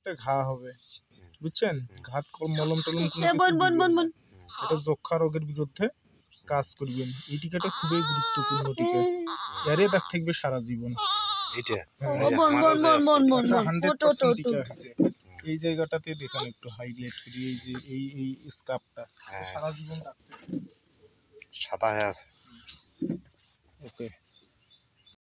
একটা ঘা হবে। বুঝছেন? ঘাত মলম টলম এটা যক্ষা রোগের বিরুদ্ধে কাজ করবেন। এই টিকাটা খুবই গুরুত্বপূর্ণ টিকা। এরে দাগ থাকবে সারা জীবন। হ্যাঁ, এই জায়গাটাতে দেখান একটু হাইলাইট করি। এই যে এই এই স্কাপটা হ্যাঁ, সারা জীবন রাখতে সাদা হয়ে আছে। ওকে।